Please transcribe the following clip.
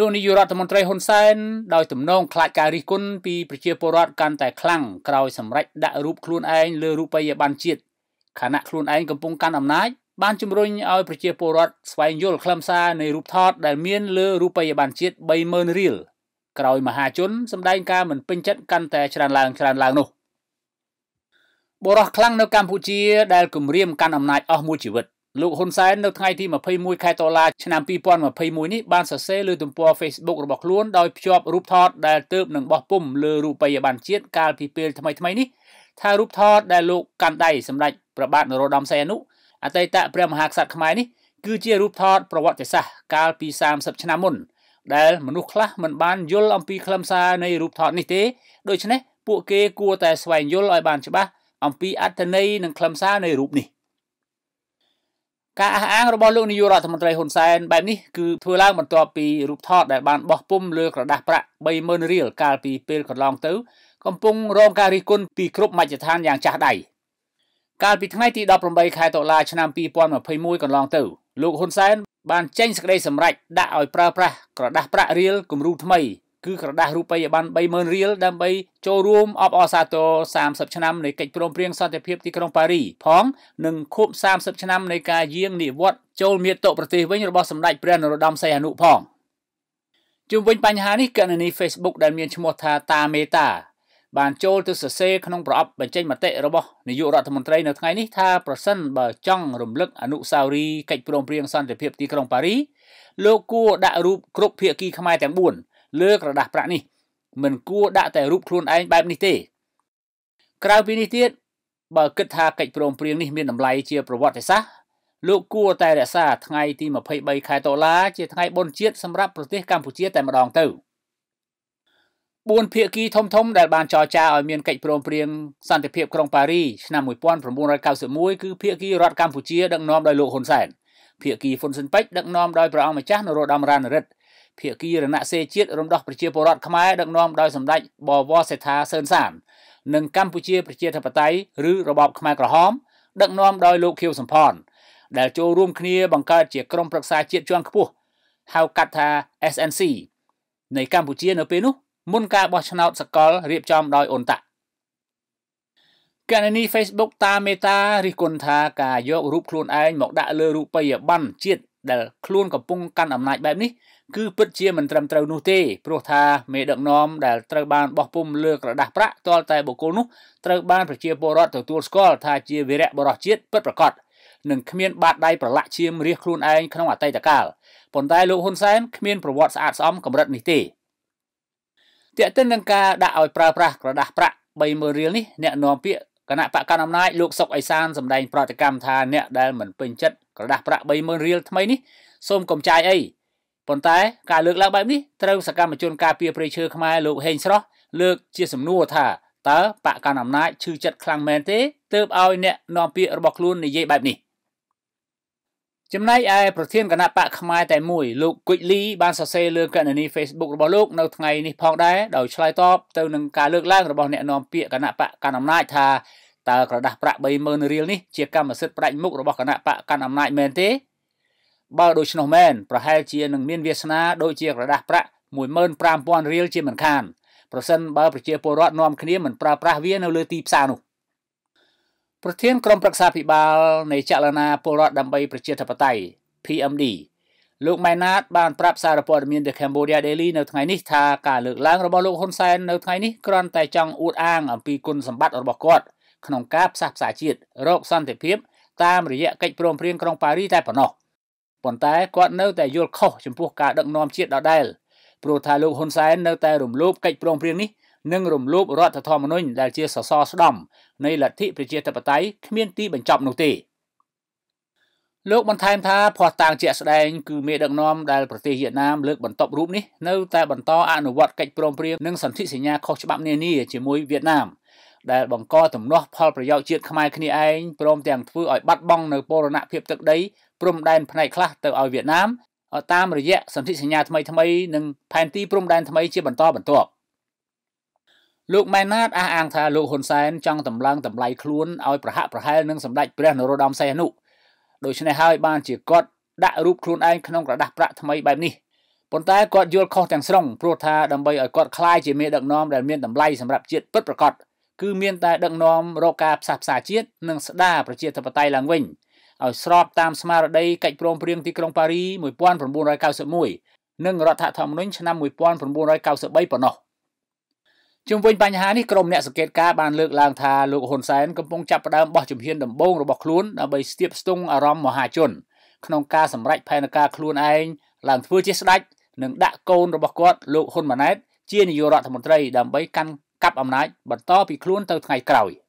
លោកនាយករដ្ឋមន្ត្រីហ៊ុនសែនដោយទំនងខ្លាចការរិះគន់ពីប្រជាពលរដ្ឋកាន់តែខ្លាំងក្រោយសម្រេចដាក់រូបខ្លួនឯងលើរូបិយប័ណ្ណជាតិខណៈខ្លួនឯងកំពុងកាន់អំណាចបានជំរុញឲ្យប្រជាពលរដ្ឋស្វែងយល់ខ្លឹមសារនៃរូបថតដែលមានលើរូបិយប័ណ្ណជាតិ30000រៀលក្រោយមហាជនសម្ដែងការមិនពេញចិត្តកាន់តែច្រើនឡើងច្រើនឡើងនោះបរោះខ្លាំងនៅកម្ពុជាដែលគម្រាមកាន់អំណាចអស់មួយជីវិត លោកហ៊ុនសែននៅថ្ងៃទី21ខែតុលាឆ្នាំ2021នេះបានសរសេរលើទំព័រ Facebook របស់ខ្លួនដោយភ្ជាប់រូបថតដែលទើបនឹងបោះពុំលើរូបិយប័ណ្ណជាតិកាលពីពេលថ្មីៗនេះថារូបថតដែលលោកកាន់ដៃសម្ដេចព្រះបាទនរោត្តមសីហនុអតីតព្រះមហាក្សត្រខ្មែរនេះគឺជារូបថតប្រវត្តិសាស្ត្រកាលពី30ឆ្នាំមុនដែលមនុស្សខ្លះមិនបានយល់អំពីខ្លឹមសារនៃរូបថតនេះទេដូច្នេះពួកគេគួរតែស្វែងយល់ឲ្យបានច្បាស់អំពីអត្ថន័យនិងខ្លឹមសារនៃរូបនេះ ការអះអាងរបស់លោកនាយករដ្ឋមន្ត្រីហ៊ុនសែនបែបនេះគឺធ្វើឡើងបន្ទាប់ពីរូបថតដែលបានបោះពុំលើក្រដាស់ប្រាក់30000រៀលកាលពីពេលកន្លងទៅ កំពុងរងការរិះគន់ពីគ្រប់មជ្ឈដ្ឋានយ៉ាងចាស់ដៃកាលពីថ្ងៃទី18ខែតុលាឆ្នាំ2021កន្លងទៅលោកហ៊ុនសែនបានចេញសេចក្តីសម្រេចដាក់ឲ្យប្រើប្រាស់ក្រដាស់ប្រាក់រៀលគំរូថ្មី គឺក្រដាស់រូបិយប័ណ្ណ30000រៀលដើម្បីចូលរួមអបអរសាទរ30ឆ្នាំនៃកិច្ចព្រមព្រៀងសន្តិភាពទីក្រុងប៉ារីផងនិងខួប30ឆ្នាំនៃការយាងនិវត្តន៍ចូលមាតុប្រទេសវិញរបស់សម្ដេចព្រះនរោត្តមសីហនុផងជុំវិញបញ្ហានេះកណនី Facebook ដែលមានឈ្មោះថាតាមេតាបានចូលទៅសរសេរក្នុងប្រអប់បញ្ចេញមតិរបស់នាយករដ្ឋមន្ត្រីនៅថ្ងៃនេះថាប្រសិនបើចង់រំលឹកអនុស្សាវរីយ៍កិច្ចព្រមព្រៀងសន្តិភាពទីក្រុងប៉ារី លោកគួរដាក់រូបគ្រប់ភាគីខ្មែរទាំង4 លើក្រដាស់ប្រាក់នេះមិនគួរដាក់តែរូបខ្លួនឯងបែបនេះទេ ក្រៅពីនេះទៀតបើគិតថាកិច្ចព្រមព្រៀងនេះមានតម្លៃជាប្រវត្តិសាស្ត្រលោកគួរតែរក្សាថ្ងៃទី23ខែតុលាជាថ្ងៃបុណ្យជាតិសម្រាប់ប្រទេសកម្ពុជាតែម្ដងទៅ។4ភាគីធំធំដែលបានចរចាឲ្យមានកិច្ចព្រមព្រៀងសន្តិភាពក្រុងប៉ារីឆ្នាំ1991គឺភាគីរដ្ឋកម្ពុជាដឹកនាំដោយលោកហ៊ុនសែនភាគីហ៊ុនស៊ិនប៉ិចដឹកនាំដោយព្រះអង្គម្ចាស់នរោត្តមរណរដ្ឋ ភាគីរណសេរីជាតិរំដោះប្រជាពលរដ្ឋខ្មែរដឹកនាំដោយសម្ដេចបវរសេដ្ឋាសឿនសាននិងកម្ពុជាប្រជាធិបតេយ្យឬរបបខ្មែរក្រហមដឹកនាំដោយលោកខៀវសំផនដែលចូលរួមគ្នាបង្កើតជាក្រុមប្រឹក្សាជាតិជាន់ខ្ពស់ហៅកាត់ថា SNC នៃកម្ពុជានៅពេលនោះមុនការបោះឆ្នោតសកលរៀបចំដោយអ៊ុនតាកណនី Facebook តាមេតារិះគន់ថាការយករូបខ្លួនឯងមកដាក់លើរូបិយប័ណ្ណជាតិដែលខ្លួនកំពុងកាន់អំណាចបែបនេះ គឺពិតជាមិនត្រឹមត្រូវនោះទេព្រោះថាមេដឹកនាំដែលត្រូវបានបោះពុំលើក្រដាស់ប្រាក់ទាល់តែបុគ្គលនោះត្រូវបានប្រជាពលរដ្ឋទទួលស្គាល់ថាជាវីរៈបរិសុទ្ធជាតិពិតប្រាកដនិងគ្មានបាតដៃប្រឡាក់ឈាមរះខ្លួនឯងក្នុងអតីតកាលប៉ុន្តែលោកហ៊ុនសែនគ្មានប្រវត្តិស្អាតស្អំកម្រិតនេះទេទាក់ទិននឹងការដាក់ឲ្យប្រើប្រាស់ក្រដាស់ប្រាក់30000រៀលនេះអ្នកនាំពាក្យគណៈបកកណ្ដាលអំណាចលោកសុកអេសានសម្ដែងប្រតិកម្មថាអ្នកដែលមិនពេញចិត្តក្រដាស់ប្រាក់30000រៀលថ្មីនេះសូមកុំចាយអី ប៉ុន្តែការលើកឡើងបែបនេះត្រូវសកម្មជនការពារព្រៃឈើខ្មែរលោកហេងស្រស់លើកជាសំណួរថាតើបកកណ្ដាលអំណាចឈឺចិត្តខ្លាំងមែនទេទើបឲ្យអ្នកនាំពាក្យរបស់ខ្លួននិយាយបែបនេះចំណែកឯប្រធានគណៈបកខ្មែរតែមួយលោកគុជលីបានសរសេរលើកណនី Facebook របស់លោកនៅថ្ងៃនេះផងដែរដោយឆ្លើយតបទៅនឹងការលើកឡើងរបស់អ្នកនាំពាក្យគណៈបកកណ្ដាលអំណាចថាតើក្រដាស់ប្រាក់30000រៀលនេះជាកម្មសិទ្ធិផ្ដាច់មុខរបស់គណៈបកកណ្ដាលអំណាចមែនទេ បើដូច្នោះមែនប្រហែលជានឹងមានវាសនាដូចជាក្រដាស់ប្រាក់15000រៀលជាមិនខានប្រសិនបើប្រជាពលរដ្ឋនាំគ្នាមិនប្រើប្រាស់វានៅលើទីផ្សារនោះប្រធានក្រុមប្រឹក្សាភិបាលនៃចលនាពលរដ្ឋដើម្បីប្រជាធិបតេយ្យ PMD លោកម៉ែណាតបានប្រាប់សារព័ត៌មាន The Cambodia Daily នៅថ្ងៃនេះថាការលើកឡើងរបស់លោកហ៊ុនសែននៅថ្ងៃនេះគ្រាន់តែចង់អួតអាងអំពីគុណសម្បត្តិរបស់គាត់ក្នុងការផ្សះផ្សាជាតិរកសន្តិភាពតាមរយៈកិច្ចព្រមព្រៀងក្រុងប៉ារីតែប៉ុណ្ណោះ ប៉ុន្តែគាត់នៅតែយល់ខុសចំពោះការដឹកនាំជាតិដដែលព្រោះថាលោកហ៊ុនសែននៅតែរំលោភកិច្ចព្រមព្រៀងនេះនិងរំលោភរដ្ឋធម្មនុញ្ញដែលជាសសរស្តម្ភនៃលទ្ធិប្រជាធិបតេយ្យគ្មានទីបញ្ចប់នោះទេលោកបន្ថែមថាភ័ស្តុតាងជាក់ស្ដែងគឺមេដឹកនាំដែលប្រទេសវៀតណាមលើកបន្ទប់រូបនេះនៅតែបន្តអនុវត្តកិច្ចព្រមព្រៀងនិងសន្ធិសញ្ញាខុសច្បាប់នានាជាមួយវៀតណាមដែលបង្កទំនាស់ផលប្រយោជន៍ជាតិខ្មែរគ្នាឯងព្រមទាំងធ្វើឲ្យបាត់បង់នៅបូរណភាពទឹកដី ព្រំដែនផ្នែកខ្លះទៅឲ្យវៀតណាមតាមរយៈសន្ធិសញ្ញាថ្មីៗនិងផែនទីព្រំដែនថ្មីជាបន្តបន្ទាប់លោកម៉ែនណាតអះអាងថាលោកហ៊ុនសែនចង់តម្លើងតម្លៃខ្លួនឲ្យប្រហាក់ប្រហែលនឹងសម្ដេចព្រះនរោត្តមសីហនុដូច្នេះហើយបានជាគាត់ដាក់រូបខ្លួនឯងក្នុងក្រដាស់ប្រាក់ថ្មីបែបនេះប៉ុន្តែគាត់យល់ខុសទាំងស្រុងព្រោះថាដើម្បីឲ្យគាត់ក្លាយជាមេដឹកនាំដែលមានតម្លៃសម្រាប់ជាតិពិតប្រាកដគឺមានតែដឹកនាំរកការផ្សះផ្សាជាតិនិងស្ដារប្រជាធិបតេយ្យឡើងវិញ ឲ្យស្របតាមស្មារតីកិច្ចព្រមព្រៀងទីក្រុងប៉ារី1991និងរដ្ឋធម្មនុញ្ញឆ្នាំ1993ប៉ុណ្ណោះជុំវិញបញ្ហានេះក្រុមអ្នកសង្កេតការបានលើកឡើងថាលោកហ៊ុនសែនកំពុងចាប់ផ្ដើមបោះជំហានដំបូងរបស់ខ្លួនដើម្បីស្ទាបស្ទង់អារម្មណ៍មហាជនក្នុងការសម្រេចផែនការខ្លួនឯងឡើងធ្វើជាស្ដេចនិងដាក់កូនរបស់គាត់លោកហ៊ុនម៉ាណែតជានាយករដ្ឋមន្ត្រីដើម្បីកាន់កាប់អំណាចបន្តពីខ្លួនទៅថ្ងៃក្រោយ។